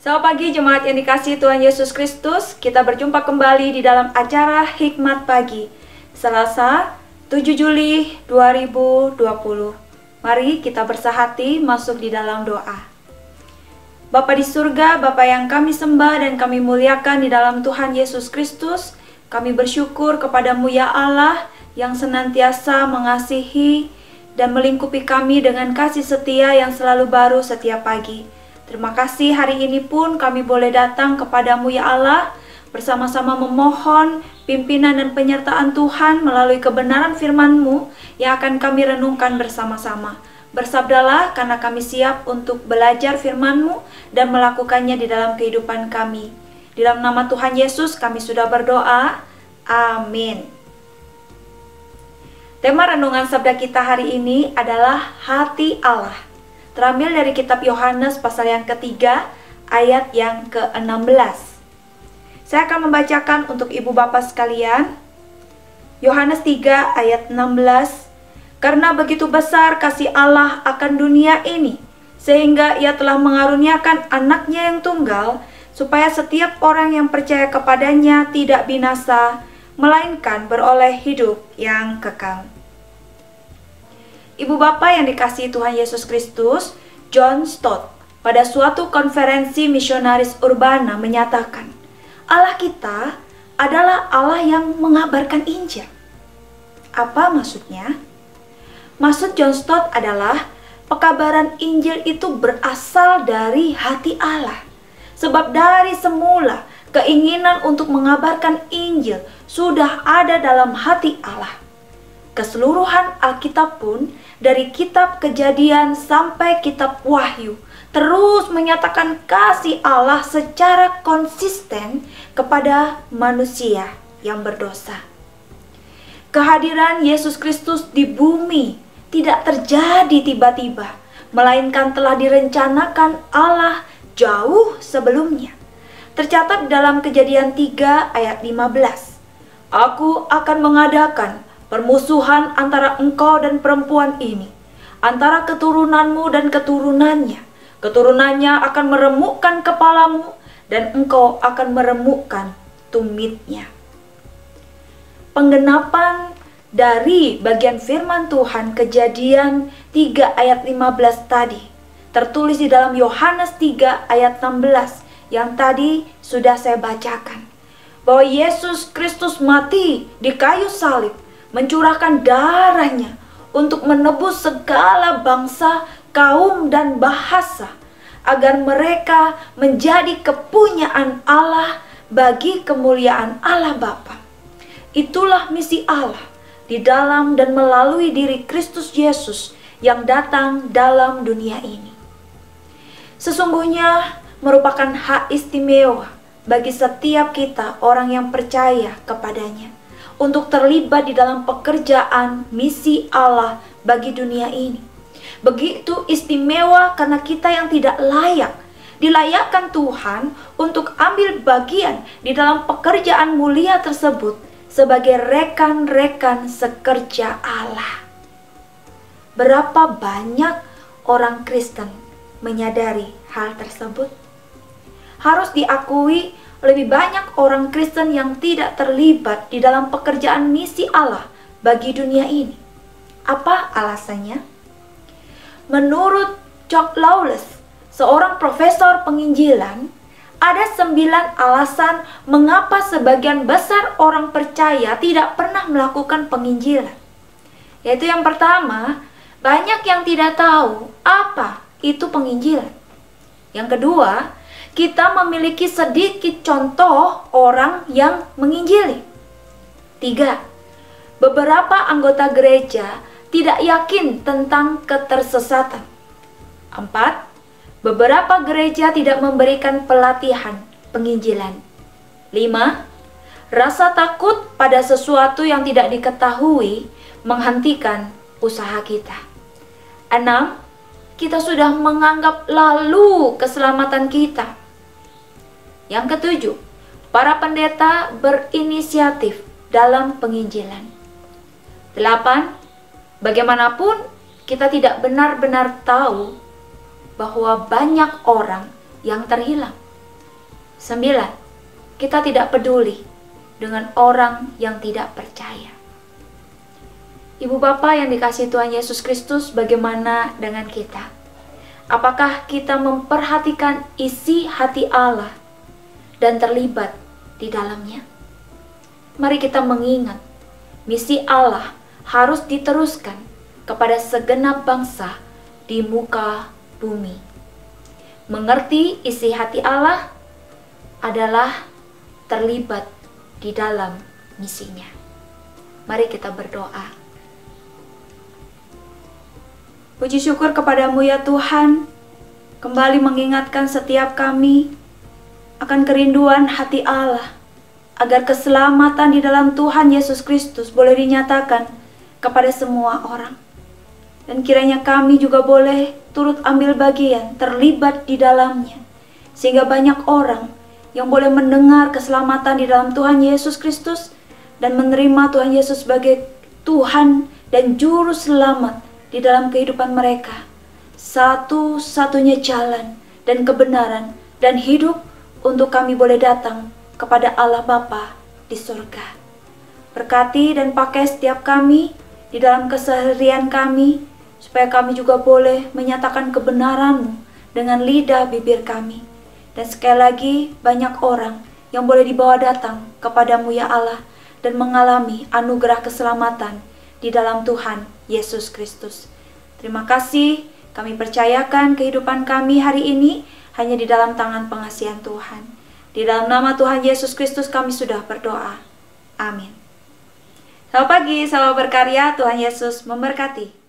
Selamat pagi jemaat yang dikasih Tuhan Yesus Kristus. Kita berjumpa kembali di dalam acara Hikmat Pagi. Selasa 7 Juli 2020. Mari kita bersahati masuk di dalam doa. Bapa di surga, Bapa yang kami sembah dan kami muliakan di dalam Tuhan Yesus Kristus, kami bersyukur kepadamu ya Allah yang senantiasa mengasihi dan melingkupi kami dengan kasih setia yang selalu baru setiap pagi. Terima kasih hari ini pun kami boleh datang kepadamu ya Allah bersama-sama memohon pimpinan dan penyertaan Tuhan melalui kebenaran firman-Mu yang akan kami renungkan bersama-sama. Bersabdalah karena kami siap untuk belajar firman-Mu dan melakukannya di dalam kehidupan kami. Di dalam nama Tuhan Yesus kami sudah berdoa. Amin. Tema renungan sabda kita hari ini adalah hati Allah. Terambil dari kitab Yohanes pasal yang ketiga ayat yang ke-16. Saya akan membacakan untuk ibu bapak sekalian. Yohanes 3 ayat 16 karena begitu besar kasih Allah akan dunia ini, sehingga ia telah mengaruniakan anaknya yang tunggal, supaya setiap orang yang percaya kepadanya tidak binasa, melainkan beroleh hidup yang kekal. Ibu bapak yang dikasihi Tuhan Yesus Kristus, John Stott, pada suatu konferensi misionaris urbana menyatakan, Allah kita adalah Allah yang mengabarkan Injil. Apa maksudnya? Maksud John Stott adalah pekabaran Injil itu berasal dari hati Allah. Sebab dari semula keinginan untuk mengabarkan Injil sudah ada dalam hati Allah. Keseluruhan Alkitab pun dari kitab Kejadian sampai kitab Wahyu terus menyatakan kasih Allah secara konsisten kepada manusia yang berdosa. Kehadiran Yesus Kristus di bumi tidak terjadi tiba-tiba, melainkan telah direncanakan Allah jauh sebelumnya. Tercatat dalam kejadian 3 ayat 15. Aku akan mengadakan permusuhan antara engkau dan perempuan ini, antara keturunanmu dan keturunannya. Keturunannya akan meremukkan kepalamu dan engkau akan meremukkan tumitnya. Penggenapan dari bagian firman Tuhan kejadian 3 ayat 15 tadi tertulis di dalam Yohanes 3 ayat 16 yang tadi sudah saya bacakan bahwa Yesus Kristus mati di kayu salib mencurahkan darahnya untuk menebus segala bangsa, kaum dan bahasa agar mereka menjadi kepunyaan Allah bagi kemuliaan Allah Bapa. Itulah misi Allah di dalam dan melalui diri Kristus Yesus yang datang dalam dunia ini. Sesungguhnya merupakan hak istimewa bagi setiap kita orang yang percaya kepadanya untuk terlibat di dalam pekerjaan misi Allah bagi dunia ini. Begitu istimewa karena kita yang tidak layak dilayakkan Tuhan untuk ambil bagian di dalam pekerjaan mulia tersebut sebagai rekan-rekan sekerja Allah. Berapa banyak orang Kristen menyadari hal tersebut? Harus diakui, lebih banyak orang Kristen yang tidak terlibat di dalam pekerjaan misi Allah bagi dunia ini. Apa alasannya? Menurut Chuck Lawless, seorang profesor penginjilan, ada sembilan alasan mengapa sebagian besar orang percaya tidak pernah melakukan penginjilan. Yaitu yang pertama, banyak yang tidak tahu apa itu penginjilan. Yang kedua, kita memiliki sedikit contoh orang yang menginjili. Tiga, beberapa anggota gereja tidak yakin tentang ketersesatan. Empat, Beberapa gereja tidak memberikan pelatihan penginjilan. 5. Rasa takut pada sesuatu yang tidak diketahui menghentikan usaha kita. 6. Kita sudah menganggap lalu keselamatan kita. Yang ketujuh, para pendeta berinisiatif dalam penginjilan. 8. Bagaimanapun kita tidak benar-benar tahu bahwa banyak orang yang terhilang. Sembilan, kita tidak peduli dengan orang yang tidak percaya. Ibu Bapak yang dikasih Tuhan Yesus Kristus, bagaimana dengan kita? Apakah kita memperhatikan isi hati Allah dan terlibat di dalamnya? Mari kita mengingat, misi Allah harus diteruskan kepada segenap bangsa di muka bumi. Mengerti isi hati Allah adalah terlibat di dalam misinya. Mari kita berdoa. Puji syukur kepadamu ya Tuhan, kembali mengingatkan setiap kami akan kerinduan hati Allah, agar keselamatan di dalam Tuhan Yesus Kristus boleh dinyatakan kepada semua orang. Dan kiranya kami juga boleh turut ambil bagian, terlibat di dalamnya, sehingga banyak orang yang boleh mendengar keselamatan di dalam Tuhan Yesus Kristus dan menerima Tuhan Yesus sebagai Tuhan dan Juru Selamat di dalam kehidupan mereka. Satu-satunya jalan dan kebenaran dan hidup untuk kami boleh datang kepada Allah Bapa di surga. Berkati dan pakai setiap kami di dalam keseharian kami, supaya kami juga boleh menyatakan kebenaran dengan lidah bibir kami. Dan sekali lagi banyak orang yang boleh dibawa datang kepadamu ya Allah dan mengalami anugerah keselamatan di dalam Tuhan Yesus Kristus. Terima kasih, kami percayakan kehidupan kami hari ini hanya di dalam tangan pengasihan Tuhan. Di dalam nama Tuhan Yesus Kristus kami sudah berdoa. Amin. Selamat pagi, selamat berkarya, Tuhan Yesus memberkati.